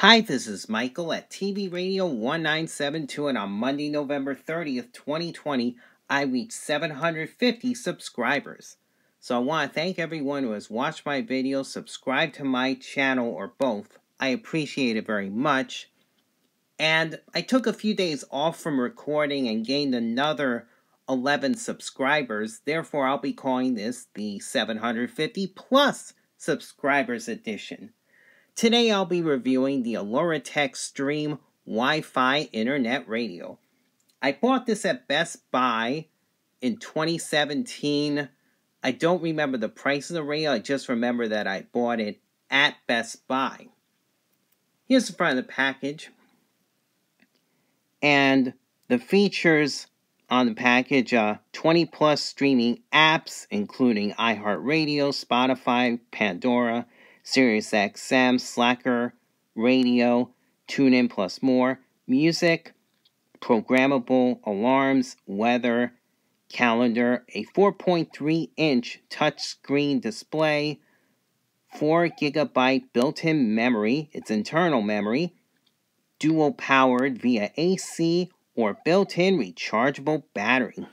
Hi, this is Michael at TV Radio 1972, and on Monday, November 30th, 2020, I reached 750 subscribers. So I want to thank everyone who has watched my videos, subscribed to my channel, or both. I appreciate it very much. And I took a few days off from recording and gained another 11 subscribers. Therefore, I'll be calling this the 750 plus subscribers edition. Today I'll be reviewing the Tech Stream Wi-Fi Internet Radio. I bought this at Best Buy in 2017. I don't remember the price of the radio, I just remember that I bought it at Best Buy. Here's the front of the package. And the features on the package are 20 plus streaming apps, including iHeartRadio, Spotify, Pandora, SiriusXM, Slacker, radio, TuneIn plus more, music, programmable alarms, weather, calendar, a 4.3 inch touchscreen display, 4 gigabyte built in memory, it's internal memory, dual powered via AC or built in rechargeable battery.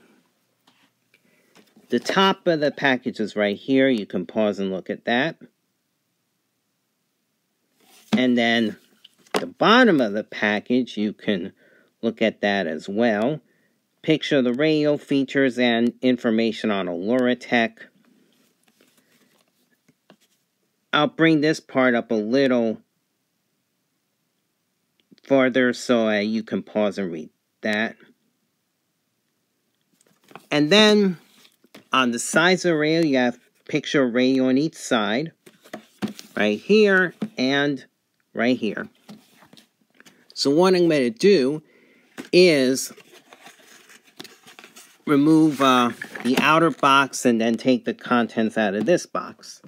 The top of the package is right here. You can pause and look at that. And then the bottom of the package, you can look at that as well. Picture the radio features and information on Aluratek. I'll bring this part up a little farther so uh, you can pause and read that. And then on the sides of the radio, you have picture radio on each side, right here and right here. So what I'm going to do is remove uh, the outer box and then take the contents out of this box.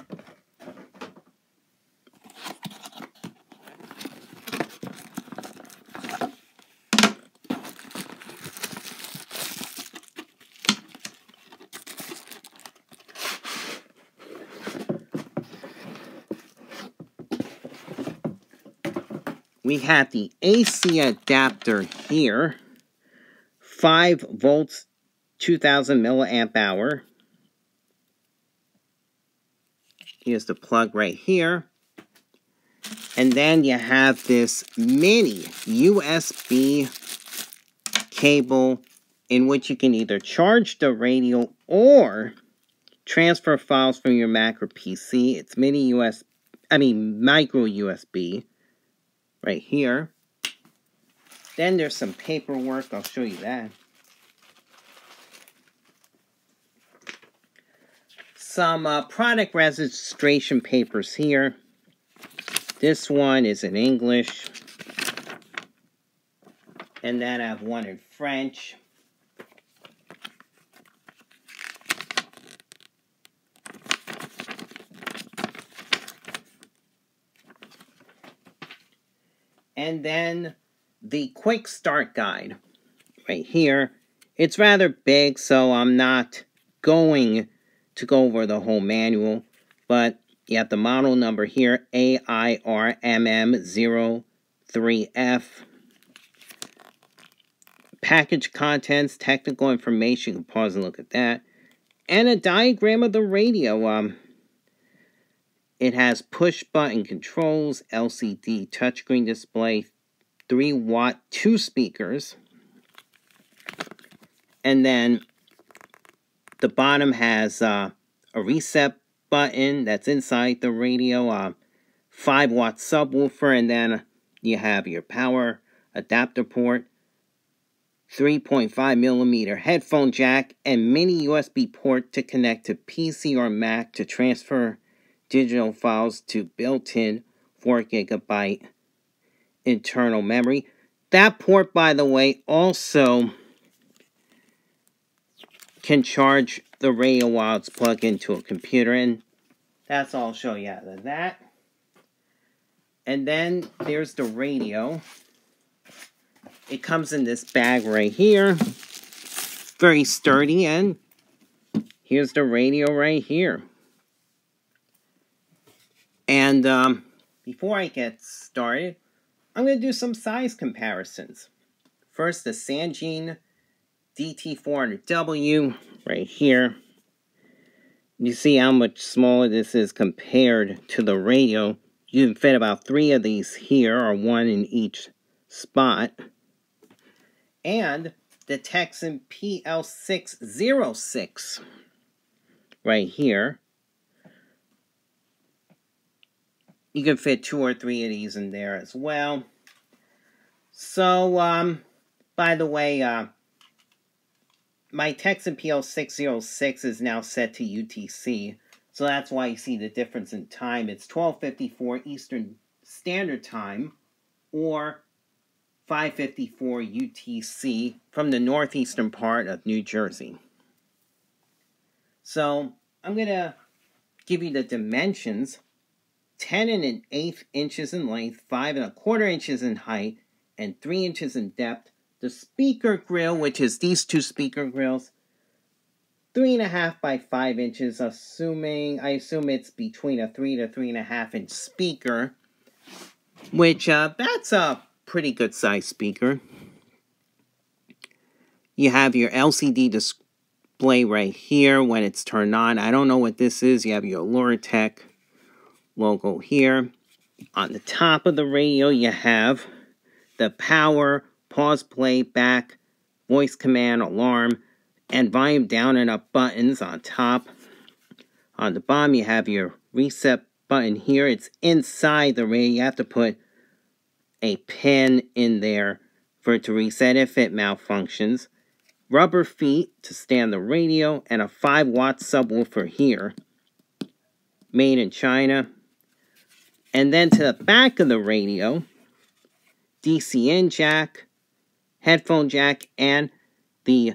We have the AC adapter here, 5 volts, 2000 milliamp hour. Here's the plug right here. And then you have this mini USB cable in which you can either charge the radio or transfer files from your Mac or PC. It's mini USB, I mean micro USB right here. Then there's some paperwork. I'll show you that. Some uh, product registration papers here. This one is in English. And then I have one in French. And then the quick start guide right here. It's rather big, so I'm not going to go over the whole manual, but you have the model number here, AIRMM03F. Package contents, technical information, you can pause and look at that. And a diagram of the radio. Um, it has push button controls, LCD touchscreen display, 3 watt, two speakers. And then the bottom has uh, a reset button that's inside the radio, uh, 5 watt subwoofer, and then you have your power adapter port, 3.5 millimeter headphone jack, and mini USB port to connect to PC or Mac to transfer digital files to built-in 4 gigabyte internal memory. That port, by the way, also can charge the radio while it's plugged into a computer, and that's all I'll show you out of that. And then there's the radio. It comes in this bag right here. Very sturdy, and here's the radio right here. And um, before I get started, I'm going to do some size comparisons. First, the Sangean DT400W right here. You see how much smaller this is compared to the radio. You can fit about three of these here, or one in each spot. And the Tecsun PL606 right here. You can fit two or three of these in there as well. So, um, by the way, uh, my Tecsun PL606 is now set to UTC. So that's why you see the difference in time. It's 1254 Eastern Standard Time or 554 UTC from the northeastern part of New Jersey. So I'm going to give you the dimensions 10 and an eighth inches in length, 5 and a quarter inches in height, and 3 inches in depth. The speaker grill, which is these two speaker grills, three and a half by five inches, assuming I assume it's between a three to three and a half inch speaker, which uh, that's a pretty good size speaker. You have your LCD display right here when it's turned on. I don't know what this is. You have your Aluratek logo here. On the top of the radio, you have the power, pause, play, back, voice command, alarm, and volume down and up buttons on top. On the bottom, you have your reset button here. It's inside the radio. You have to put a pin in there for it to reset if it malfunctions. Rubber feet to stand the radio, and a 5 watt subwoofer here. Made in China. And then to the back of the radio, DCN jack, headphone jack, and the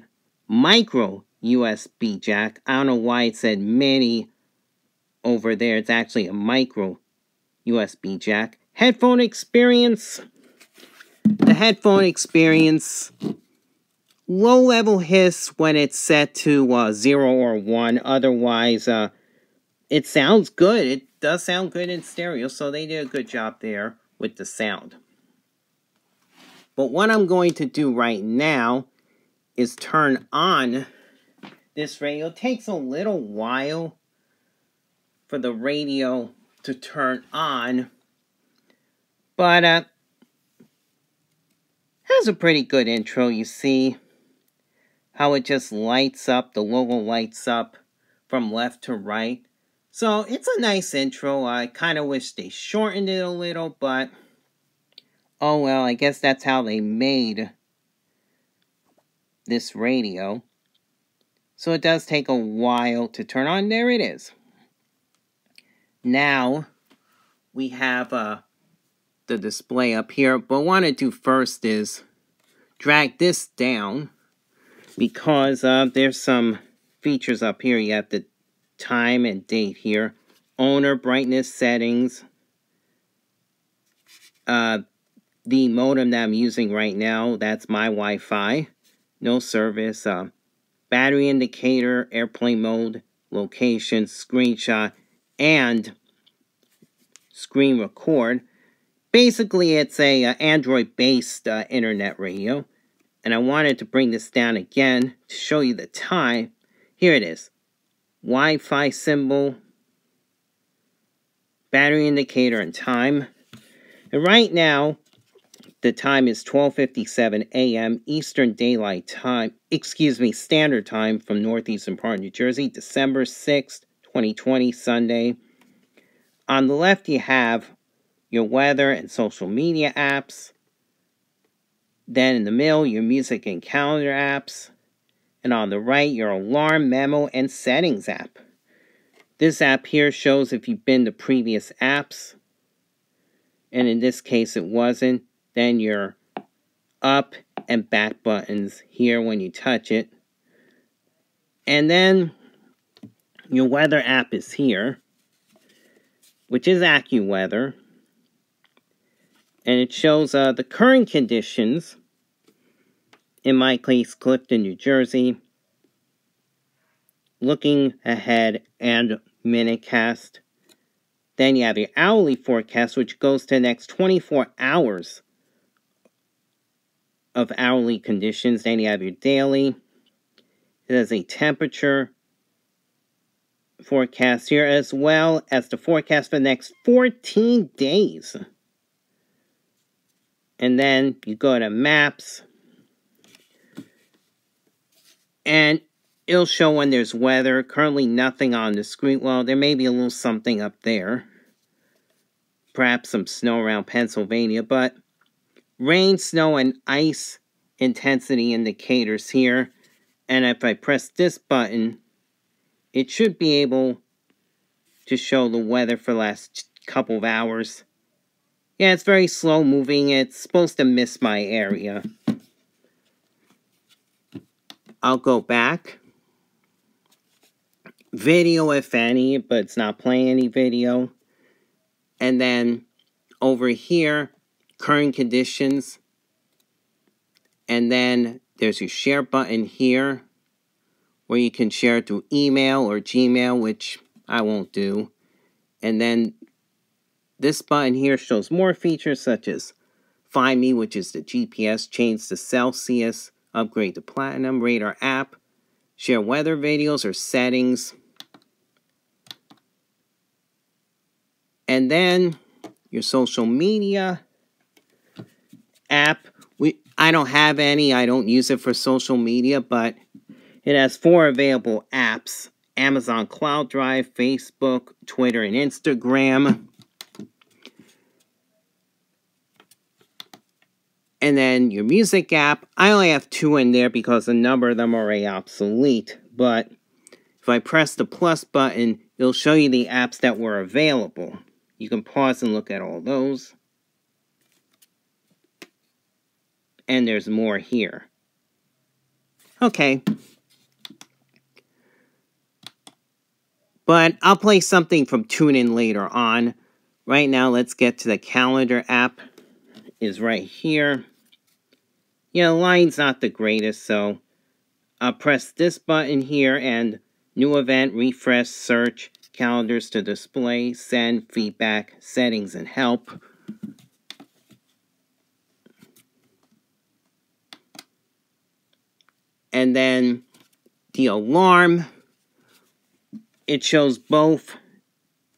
micro USB jack. I don't know why it said mini over there. It's actually a micro USB jack. Headphone experience. The headphone experience. Low level hiss when it's set to uh, 0 or 1. Otherwise, uh, it sounds good. It does sound good in stereo, so they did a good job there with the sound. But what I'm going to do right now is turn on this radio. It takes a little while for the radio to turn on, but uh, has a pretty good intro. You see how it just lights up, the logo lights up from left to right. So it's a nice intro. I kind of wish they shortened it a little, but oh well, I guess that's how they made this radio. So it does take a while to turn on. There it is. Now we have uh, the display up here. But what I want to do first is drag this down because uh, there's some features up here. You have the time and date here. Owner, brightness settings. Uh, the modem that I'm using right now, that's my Wi-Fi. No service. Uh, battery indicator, airplane mode, location, screenshot, and screen record. Basically, it's a uh, Android-based uh, internet radio. And I wanted to bring this down again to show you the time. Here it is. Wi-Fi symbol, battery indicator, and time. And right now, the time is 12:57 a.m. Eastern Daylight Time, excuse me, Standard Time from northeastern part of New Jersey, December 6th, 2020, Sunday. On the left you have your weather and social media apps. Then in the middle, your music and calendar apps and on the right, your alarm, memo, and settings app. This app here shows if you've been to previous apps, and in this case it wasn't, then your up and back buttons here when you touch it. And then your weather app is here, which is AccuWeather. And it shows uh, the current conditions in my case, Clifton, New Jersey. Looking ahead and minutecast. Then you have your hourly forecast, which goes to the next 24 hours of hourly conditions. Then you have your daily. It has a temperature forecast here as well as the forecast for the next 14 days. And then you go to maps. And it'll show when there's weather. Currently nothing on the screen. Well, there may be a little something up there. Perhaps some snow around Pennsylvania. But rain, snow, and ice intensity indicators here. And if I press this button, it should be able to show the weather for the last couple of hours. Yeah, it's very slow moving. It's supposed to miss my area. I'll go back. Video, if any, but it's not playing any video. And then over here, current conditions. And then there's your share button here where you can share through email or Gmail, which I won't do. And then this button here shows more features such as Find Me, which is the GPS, change to Celsius, upgrade to Platinum, Radar app, share weather videos or settings. And then your social media app. We I don't have any. I don't use it for social media, but it has four available apps Amazon Cloud Drive, Facebook, Twitter, and Instagram. And then your music app. I only have two in there because a number of them are already obsolete. But if I press the plus button, it'll show you the apps that were available. You can pause and look at all those. And there's more here. Okay, But I'll play something from TuneIn later on. Right now, let's get to the calendar app. Is right here. Yeah, line's not the greatest, so I'll press this button here and new event, refresh, search, calendars to display, send, feedback, settings, and help. And then the alarm it shows both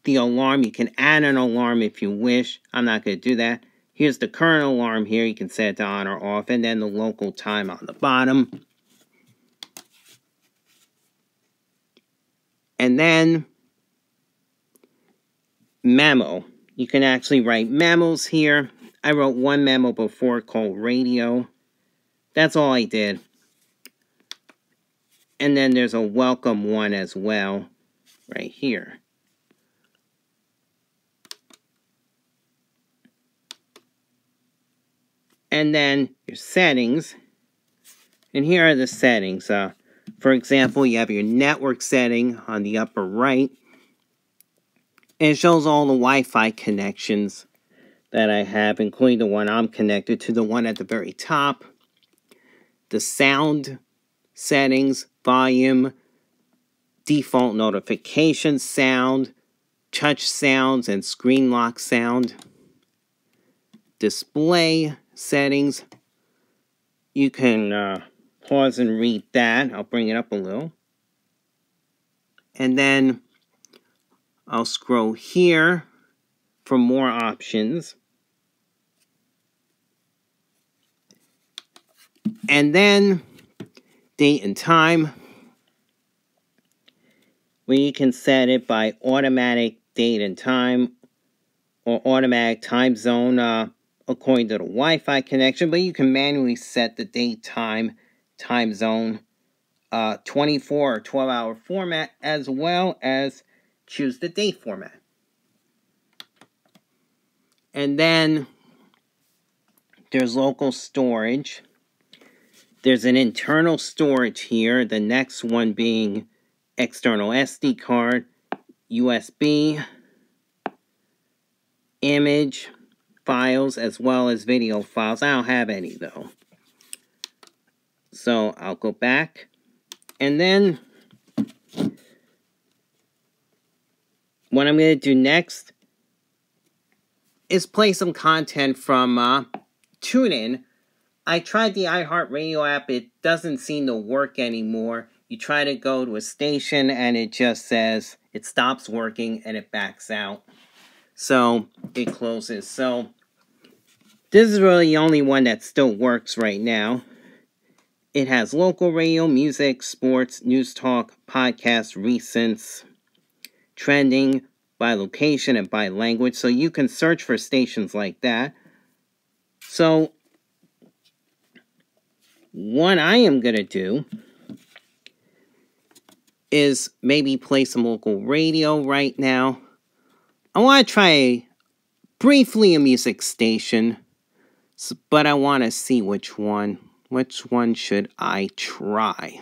the alarm. You can add an alarm if you wish. I'm not going to do that. Here's the current alarm here. You can set it to on or off. And then the local time on the bottom. And then memo. You can actually write memos here. I wrote one memo before called radio. That's all I did. And then there's a welcome one as well right here. And then your settings. And here are the settings. Uh, for example, you have your network setting on the upper right. And it shows all the Wi-Fi connections that I have, including the one I'm connected to, the one at the very top. The sound settings, volume, default notification sound, touch sounds, and screen lock sound. Display settings. You can uh, pause and read that. I'll bring it up a little. And then I'll scroll here for more options. And then date and time where you can set it by automatic date and time or automatic time zone uh, according to the Wi-Fi connection, but you can manually set the date, time, time zone, uh, 24 or 12 hour format, as well as choose the date format. And then there's local storage. There's an internal storage here, the next one being external SD card, USB, image files, as well as video files. I don't have any though. So I'll go back and then what I'm going to do next is play some content from uh, TuneIn I tried the iHeartRadio app. It doesn't seem to work anymore. You try to go to a station and it just says it stops working and it backs out. So it closes. So this is really the only one that still works right now. It has local radio, music, sports, news talk, podcasts, recents, trending by location and by language. So you can search for stations like that. So, what I am going to do is maybe play some local radio right now. I want to try briefly a music station, but I want to see which one. Which one should I try?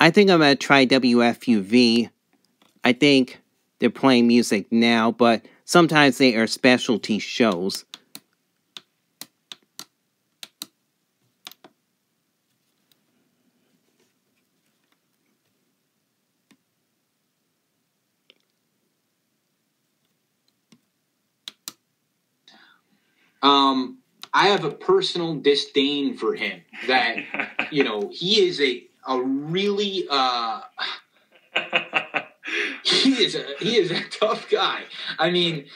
I think I'm going to try WFUV. I think they're playing music now, but sometimes they are specialty shows. Um, I have a personal disdain for him. That you know, he is a a really uh, he is a he is a tough guy. I mean,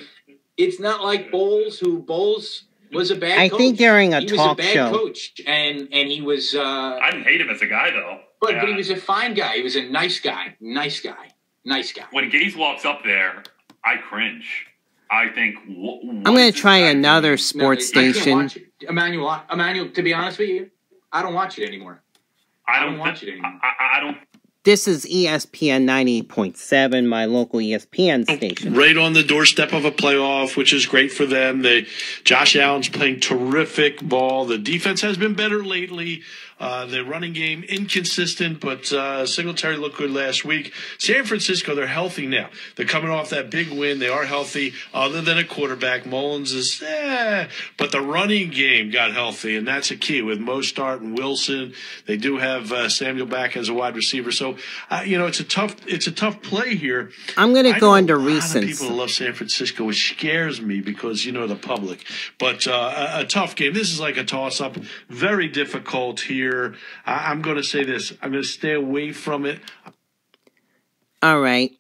it's not like Bowles, who Bowles was a bad. I coach. think during a he talk was a bad show, coach, and and he was. Uh, I didn't hate him as a guy though. but Yeah. but he was a fine guy. He was a nice guy. Nice guy. Nice guy. when Gase walks up there, I cringe. I think. Wh- I'm going to try another sports No, station. watch. Emmanuel, Emmanuel. To be honest with you, I don't watch it anymore. I I don't don't watch it anymore. I, I, I don't. This is ESPN 98.7, my local ESPN station. right on the doorstep of a playoff, which is great for them. They Josh Allen's playing terrific ball. The defense has been better lately. Uh, the running game inconsistent, but uh, Singletary looked good last week. San Francisco, they're healthy now. They're coming off that big win. They are healthy, other than a quarterback. Mullens is, eh, but the running game got healthy, and that's a key with Mostert and Wilson. They do have uh, Samuel back as a wide receiver, so uh, you know it's a tough it's a tough play here. I'm going to go know into a lot people that love San Francisco, which scares me because you know the public. But uh, a, a tough game. This is like a toss-up. Very difficult here. I, I'm going to say this. I'm going to stay away from it. All right.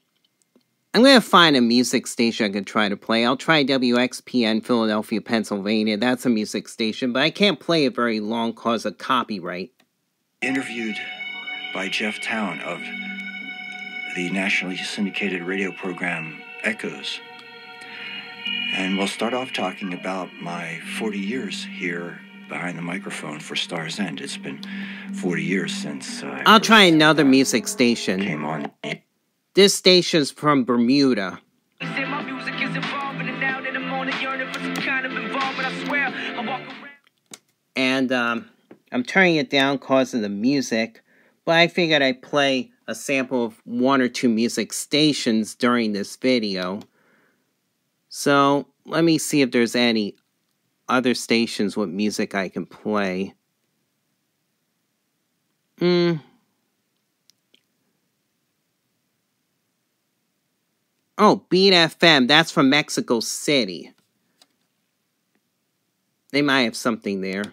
I'm going to find a music station I could try to play. I'll try WXPN Philadelphia, Pennsylvania. That's a music station, but I can't play it very long because of copyright. interviewed by Jeff Town of the nationally syndicated radio program Echoes. And we'll start off talking about my 40 years here behind the microphone for Stars End. It's been 40 years since I I'll first, try another uh, music station. Came on. This station's from Bermuda. Say my music is evolving, and now that I'm on it, yearning for some kind of involvement. I swear, I walk around. and um, I'm turning it down because of the music. But I figured I'd play a sample of one or two music stations during this video. So let me see if there's any other stations with music I can play. Hmm. Oh, Beat FM. That's from Mexico City. They might have something there.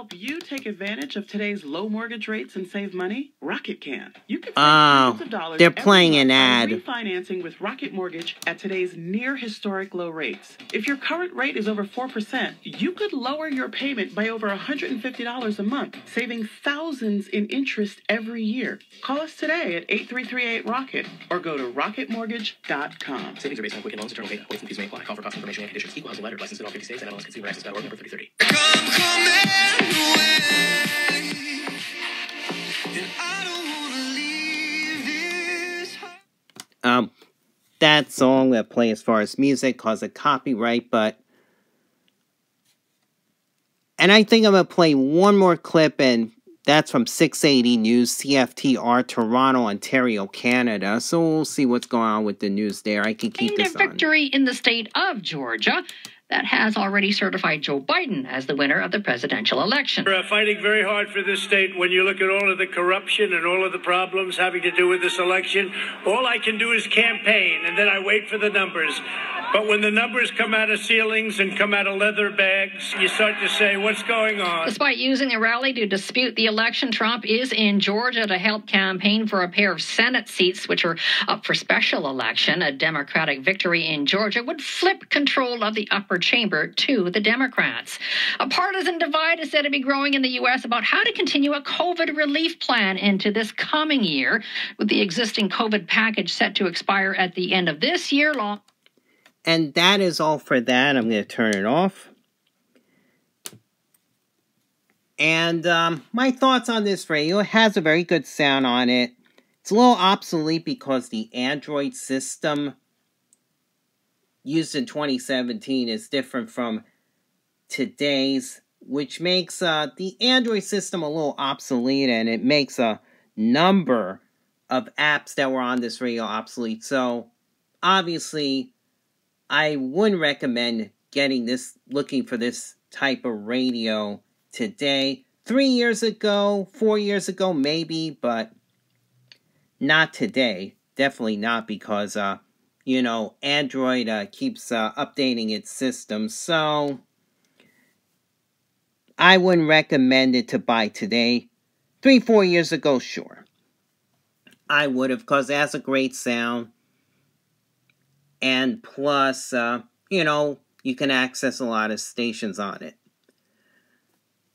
Help you take advantage of today's low mortgage rates and save money? Rocket can. You can save ah, Oh, hundreds of dollars they're every playing an month on ad. Refinancing with Rocket Mortgage at today's near historic low rates. If your current rate is over 4%, you could lower your payment by over $150 a month, saving thousands in interest every year. Call us today at 8338 Rocket or go to rocketmortgage.com. Savings are based on Quicken Loans, internal data. Points and fees may apply. Call for cost information and conditions. Equal housing letter. Licensed in all 50 states. And MLSConsumerAccess.org number 3030. Come coming away, and I don't wanna leave this heart. um, that song that play as far as music cause a copyright, but and I think I'm gonna play one more clip, and that's from 680 News, CFTR, Toronto, Ontario, Canada. So we'll see what's going on with the news there. I can keep this on. victory in the state of Georgia. That has already certified Joe Biden as the winner of the presidential election. We're fighting very hard for this state when you look at all of the corruption and all of the problems having to do with this election. All I can do is campaign, and then I wait for the numbers. But when the numbers come out of ceilings and come out of leather bags, you start to say, what's going on? Despite using a rally to dispute the election, Trump is in Georgia to help campaign for a pair of Senate seats, which are up for special election. A Democratic victory in Georgia would flip control of the upper chamber to the Democrats. A partisan divide is said to be growing in the U.S. about how to continue a COVID relief plan into this coming year, with the existing COVID package set to expire at the end of this year. Long And that is all for that. I'm going to turn it off. And um, my thoughts on this radio has a very good sound on it. It's a little obsolete because the Android system used in 2017 is different from today's, which makes uh, the Android system a little obsolete and it makes a number of apps that were on this radio obsolete. So, obviously, I wouldn't recommend getting this, looking for this type of radio today. Three years ago, four years ago, maybe, but not today. Definitely not because, uh, you know, Android uh, keeps uh, updating its system. So, I wouldn't recommend it to buy today. Three, four years ago, sure. I would have, because it has a great sound. And plus, uh, you know, you can access a lot of stations on it.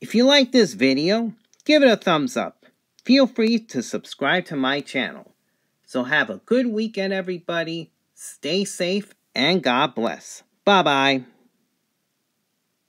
If you like this video, give it a thumbs up. Feel free to subscribe to my channel. So have a good weekend, everybody. Stay safe and God bless. Bye bye.